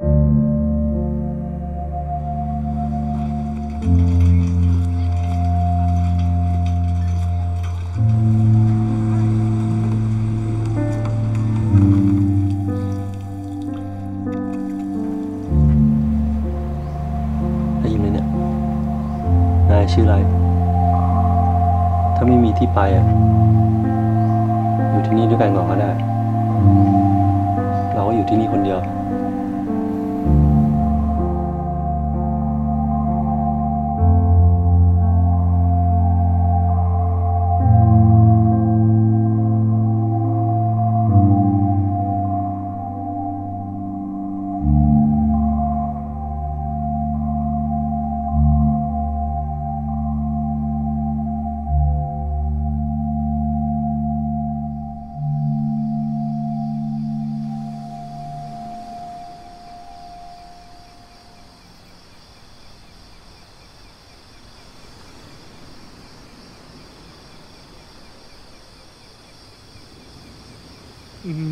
ได้ยินไหมเนี่ย นายชื่ออะไร ถ้าไม่มีที่ไปอะ อยู่ที่นี่ด้วยกันก่อนก็ได้ เราก็อยู่ที่นี่คนเดียว Mm-hmm.